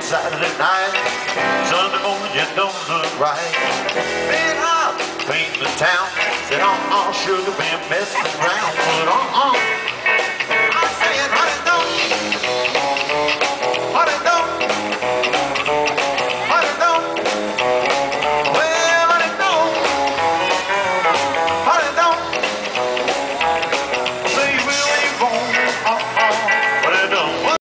Saturday night, Sunday morning you don't look right. Been hot, paint the town, said, oh, oh, sugar, been messing around.